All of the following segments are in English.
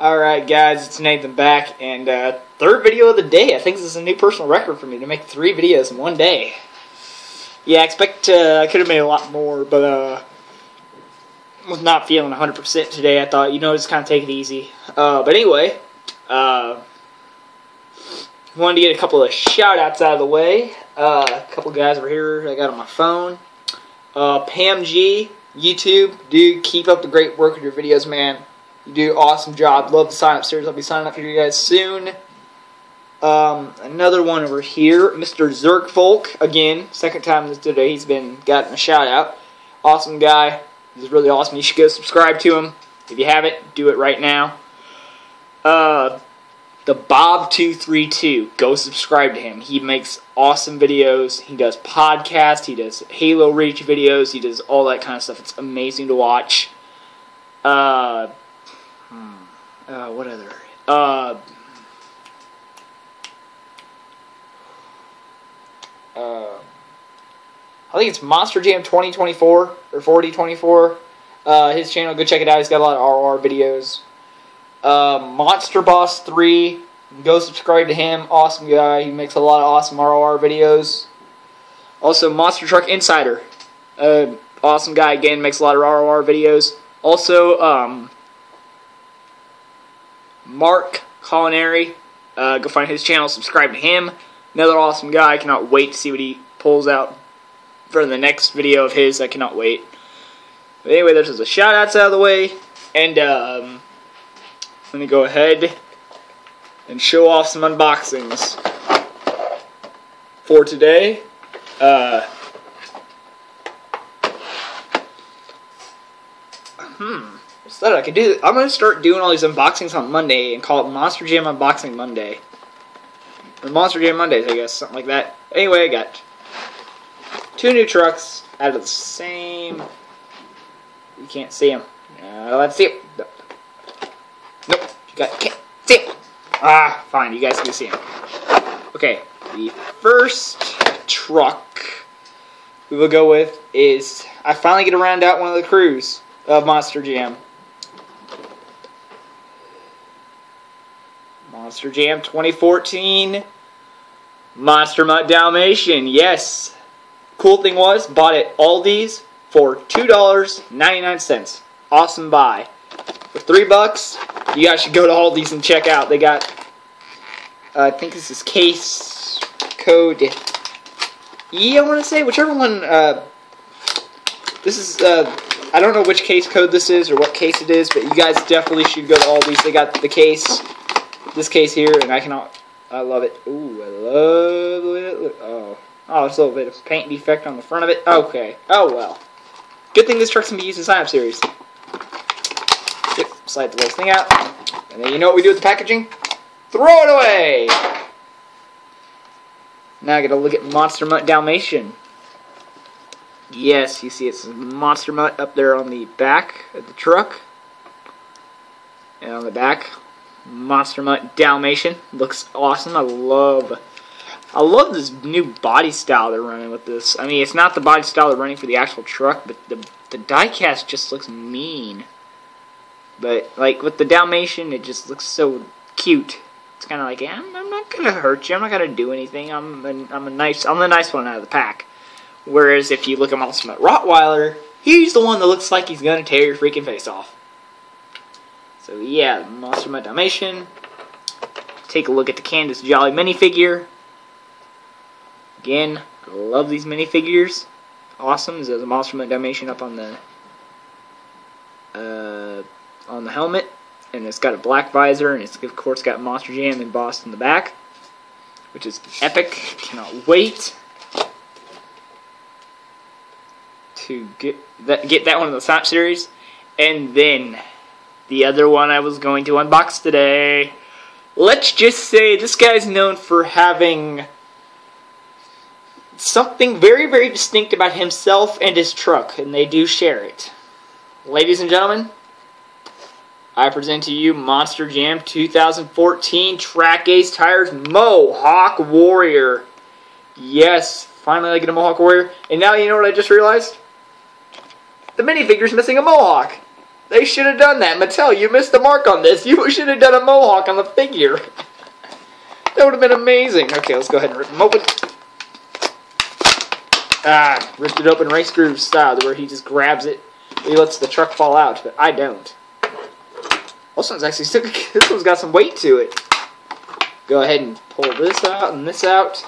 Alright guys, it's Nathan back, and uh, third video of the day. I think this is a new personal record for me to make three videos in one day. Yeah, I expect uh, I could have made a lot more, but uh, was not feeling 100% today. I thought, you know, just kind of take it easy. Uh, but anyway, uh, wanted to get a couple of shout outs out of the way. Uh, a couple guys over here I got on my phone. Uh, Pam G, YouTube, dude, keep up the great work with your videos, man. You do awesome job. Love the sign up series. I'll be signing up for you guys soon. Um, another one over here, Mr. Zerkfolk. Again, second time this today. He's been gotten a shout out. Awesome guy. He's really awesome. You should go subscribe to him. If you haven't, do it right now. Uh, the Bob232. Go subscribe to him. He makes awesome videos. He does podcasts. He does Halo Reach videos. He does all that kind of stuff. It's amazing to watch. Uh, uh what other? Uh, uh, I think it's Monster Jam 2024 or 4024. Uh, his channel, go check it out. He's got a lot of RR videos. Uh, Monster Boss 3, go subscribe to him. Awesome guy. He makes a lot of awesome RR videos. Also, Monster Truck Insider. Uh, awesome guy. Again, makes a lot of RR videos. Also, um, Mark Culinary. Uh, go find his channel, subscribe to him. Another awesome guy. I cannot wait to see what he pulls out for the next video of his. I cannot wait. But anyway, there's just a shout outs out of the way. And um, let me go ahead and show off some unboxings for today. Uh, hmm. Instead, I could do. I'm gonna start doing all these unboxings on Monday and call it Monster Jam Unboxing Monday. Or Monster Jam Mondays, I guess, something like that. Anyway, I got two new trucks out of the same. You can't see them. Uh, let's see them. Nope, you got can't see them. Ah, fine, you guys can see them. Okay, the first truck we will go with is I finally get to round out one of the crews of Monster Jam. Monster Jam 2014 Monster Mutt Dalmatian. Yes. Cool thing was, bought at Aldi's for $2.99. Awesome buy. For 3 bucks, you guys should go to Aldi's and check out. They got uh, I think this is case code E, I want to say, whichever one uh, this is uh, I don't know which case code this is or what case it is, but you guys definitely should go to Aldi's. They got the case this case here, and I cannot. I love it. Ooh, I love looks. Oh, oh, it's a little bit of paint defect on the front of it. Okay. Oh well. Good thing this truck's gonna be used in sign up series. Yep, slide the little thing out, and then you know what we do with the packaging? Throw it away. Now I gotta look at Monster Mutt Dalmatian. Yes, you see it's Monster Mutt up there on the back of the truck. And on the back, Monster Mutt Dalmatian. Looks awesome. I love I love this new body style they're running with this. I mean, it's not the body style they're running for the actual truck, but the the diecast just looks mean. But like with the Dalmatian, it just looks so cute. It's kind of like I'm, I'm not gonna hurt you. I'm not gonna do anything. I'm I'm a nice I'm the nice one out of the pack. Whereas if you look at Monster Mutt Rottweiler, he's the one that looks like he's gonna tear your freaking face off. So yeah, Monster Mutt Dalmatian. Take a look at the Candice Jolly minifigure. Again, I love these minifigures. Awesome. There's a Monster Mutt Dalmatian up on the uh, on the helmet, and it's got a black visor, and it's of course got Monster Jam embossed in the back, which is epic. Cannot wait to get that get that one in the Snap series, and then the other one I was going to unbox today. Let's just say this guy's known for having something very, very distinct about himself and his truck, and they do share it. Ladies and gentlemen, I present to you Monster Jam 2014 Track Ace Tires Mohawk Warrior. Yes, finally I get a Mohawk Warrior. And now you know what I just realized? The minifigure's missing a Mohawk. They should have done that. Mattel, you missed the mark on this. You should have done a mohawk on the figure. that would have been amazing. Okay, let's go ahead and rip them open. Ah, ripped it open race groove style, where he just grabs it. He lets the truck fall out, but I don't. This one's actually still, this one's got some weight to it. Go ahead and pull this out and this out.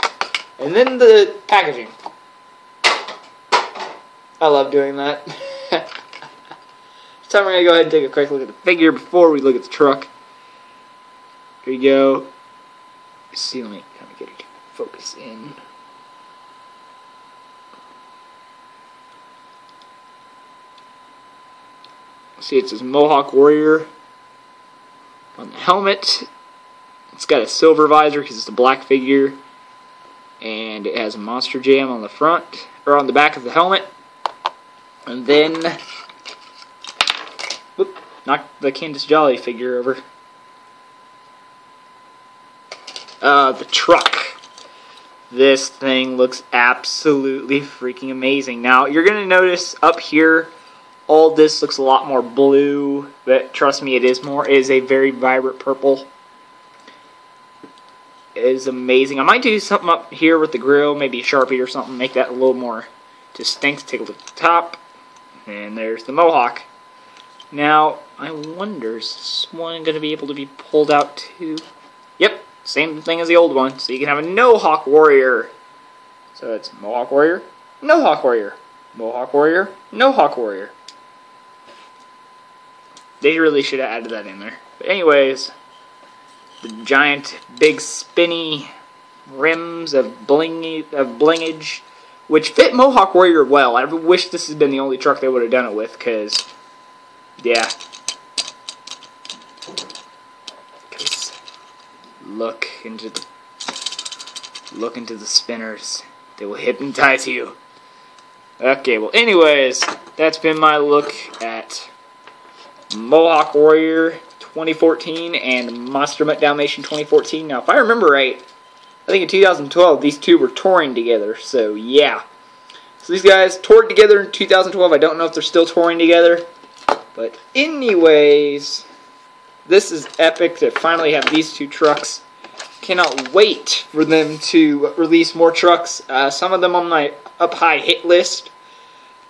And then the packaging. I love doing that. time we're going to go ahead and take a quick look at the figure before we look at the truck. Here you go. See, let me kind of get it focus in. See, it says Mohawk Warrior on the helmet. It's got a silver visor because it's a black figure. And it has a Monster Jam on the front, or on the back of the helmet. And then knocked the Candice Jolly figure over. Uh, the truck. This thing looks absolutely freaking amazing. Now, you're going to notice up here, all this looks a lot more blue, but trust me, it is more. It is a very vibrant purple. It is amazing. I might do something up here with the grill, maybe a Sharpie or something, make that a little more distinct. Take a look at the top. And there's the Mohawk. Now, I wonder, is this one going to be able to be pulled out too? Yep, same thing as the old one. So you can have a No-Hawk Warrior. So it's Mohawk Warrior, No-Hawk Warrior, Mohawk Warrior, No-Hawk Warrior. They really should have added that in there. But anyways, the giant, big, spinny rims of blingy of blingage, which fit Mohawk Warrior well. I wish this had been the only truck they would have done it with, because yeah. Look into the look into the spinners. They will hypnotize you. Okay, well anyways, that's been my look at Mohawk Warrior 2014 and Monster Mutt Dalmatian 2014. Now, if I remember right, I think in 2012 these two were touring together, so yeah. So these guys toured together in 2012. I don't know if they're still touring together. But anyways, this is epic to finally have these two trucks. Cannot wait for them to release more trucks. Uh, some of them on my up high hit list.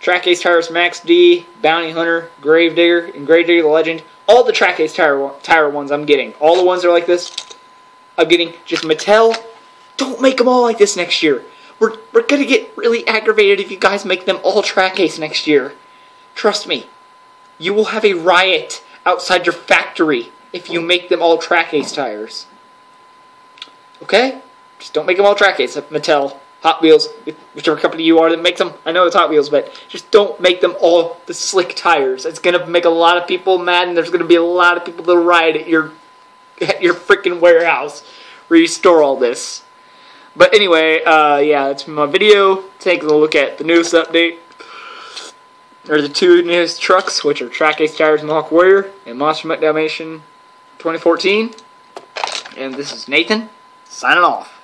Track Ace Tires Max D, Bounty Hunter, Gravedigger, and Gravedigger the Legend. All the Track Ace tire, tire ones I'm getting. All the ones that are like this, I'm getting. Just Mattel, don't make them all like this next year. We're, we're going to get really aggravated if you guys make them all Track Ace next year. Trust me. You will have a riot outside your factory if you make them all track ace tires. Okay? Just don't make them all track ace. Mattel, Hot Wheels, whichever company you are that makes them. I know it's Hot Wheels, but just don't make them all the slick tires. It's gonna make a lot of people mad, and there's gonna be a lot of people that riot at your at your freaking warehouse where you store all this. But anyway, uh, yeah, that's my video. Taking a look at the newest update are the two newest trucks, which are Track Ace Tires Mohawk Warrior and Monster Mutt Dalmatian 2014. And this is Nathan, signing off.